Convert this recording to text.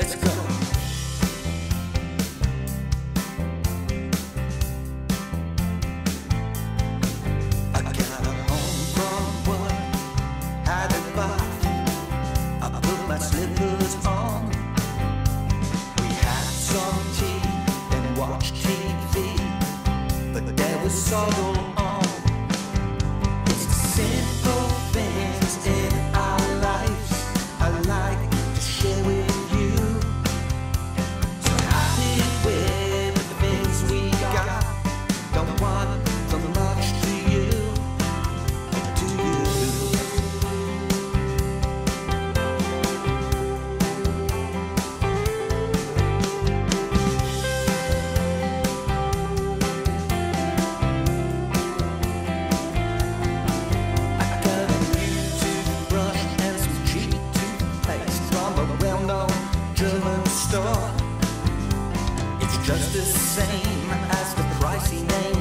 Let's go. I got home from work. I put my slippers on. We had some tea and watched TV, but there was sorrow store. It's just the same as the price he named.